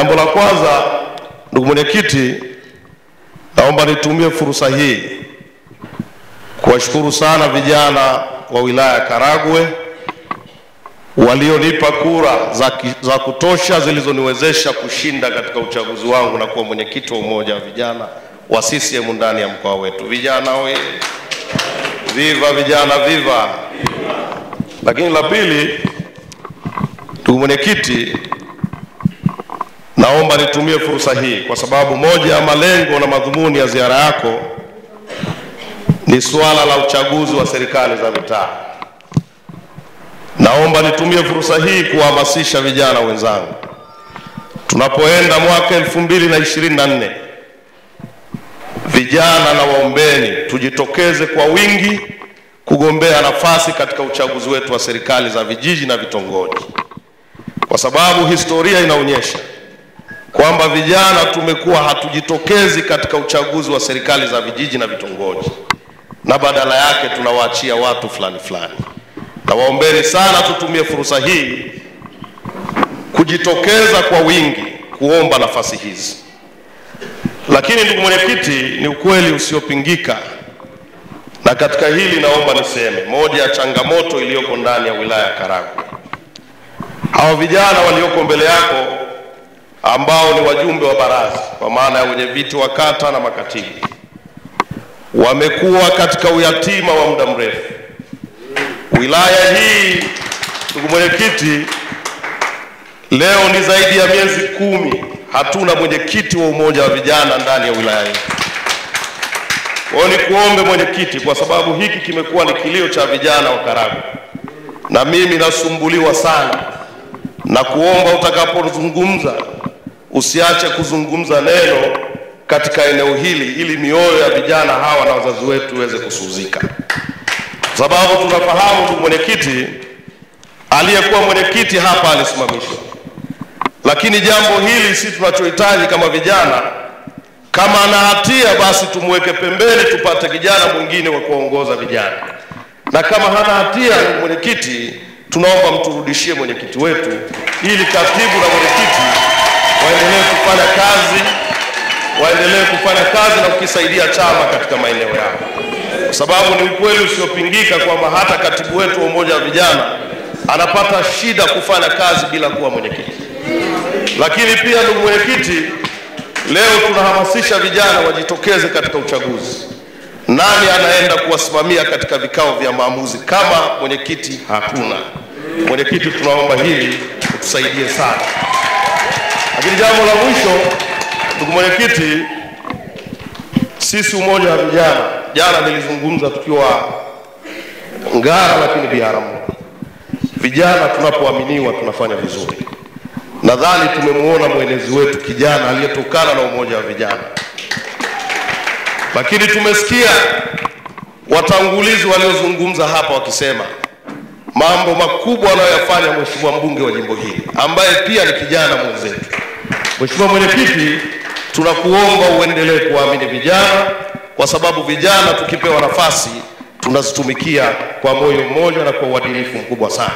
Jambo la kwanza, ndugu mwenyekiti, naomba nitumie fursa hii kuwashukuru sana vijana wa wilaya ya Karagwe walionipa kura za, ki- za kutosha zilizoniwezesha kushinda katika uchaguzi wangu na kuwa mwenyekiti wa umoja wa vijana wa CCM ndani ya mkoa wetu. Vijana we, viva vijana, viva! Lakini la pili, ndugu mwenyekiti, naomba nitumie fursa hii kwa sababu moja ya malengo na madhumuni ya ziara yako ni suala la uchaguzi wa serikali za mitaa. Naomba nitumie fursa hii kuwahamasisha vijana wenzangu, tunapoenda mwaka elfu mbili na ishirini na nne vijana na waombeni tujitokeze kwa wingi kugombea nafasi katika uchaguzi wetu wa serikali za vijiji na vitongoji, kwa sababu historia inaonyesha kwamba vijana tumekuwa hatujitokezi katika uchaguzi wa serikali za vijiji na vitongoji, na badala yake tunawaachia watu fulani fulani. Na waombeni sana tutumie fursa hii kujitokeza kwa wingi kuomba nafasi hizi. Lakini ndugu mwenyekiti, ni ukweli usiopingika, na katika hili naomba niseme moja ya changamoto iliyoko ndani ya wilaya ya Karagwe, hawa vijana walioko mbele yako ambao ni wajumbe wa baraza kwa maana ya wenye viti wa kata na makatibu, wamekuwa katika uyatima wa muda mrefu. Wilaya hii, ndugu mwenyekiti, leo ni zaidi ya miezi kumi hatuna mwenyekiti wa umoja wa vijana ndani ya wilaya hii. Kwa ni kuombe mwenyekiti, kwa sababu hiki kimekuwa ni kilio cha vijana wa Karagwe na mimi nasumbuliwa sana, na kuomba utakapozungumza usiache kuzungumza neno katika eneo hili, ili mioyo ya vijana hawa na wazazi wetu iweze kusuzika, sababu tunafahamu, ndugu mwenyekiti, aliyekuwa mwenyekiti hapa alisimamishwa. Lakini jambo hili si tunachohitaji kama vijana. Kama ana hatia, basi tumweke pembeni, tupate kijana mwingine wa kuongoza vijana, na kama hana hatia, ndugu mwenyekiti, tunaomba mturudishie mwenyekiti wetu, ili katibu na mwenyekiti waendelee kufanya kazi, waendelee kufanya kazi na kukisaidia chama katika maeneo yao, kwa sababu ni ukweli usiopingika kwamba hata katibu wetu wa umoja wa vijana anapata shida kufanya kazi bila kuwa mwenyekiti. Lakini pia ndugu mwenyekiti, leo tunahamasisha vijana wajitokeze katika uchaguzi. Nani anaenda kuwasimamia katika vikao vya maamuzi kama mwenyekiti hakuna? Mwenyekiti, tunaomba hili utusaidie sana. Lakini jambo la mwisho, ndugu mwenyekiti, sisi umoja wa vijana, jana nilizungumza tukiwa Ngara, lakini Biharamulo, vijana tunapoaminiwa tunafanya vizuri. Nadhani tumemwona mwenezi wetu kijana aliyetokana na umoja wa vijana, lakini tumesikia watangulizi waliozungumza hapa wakisema mambo makubwa anayoyafanya mheshimiwa mbunge wa jimbo hili ambaye pia ni kijana mwenzetu. Mheshimiwa Mwenyekiti, tunakuomba uendelee kuwaamini vijana, kwa sababu vijana tukipewa nafasi tunazitumikia kwa moyo mmoja na kwa uadilifu mkubwa sana.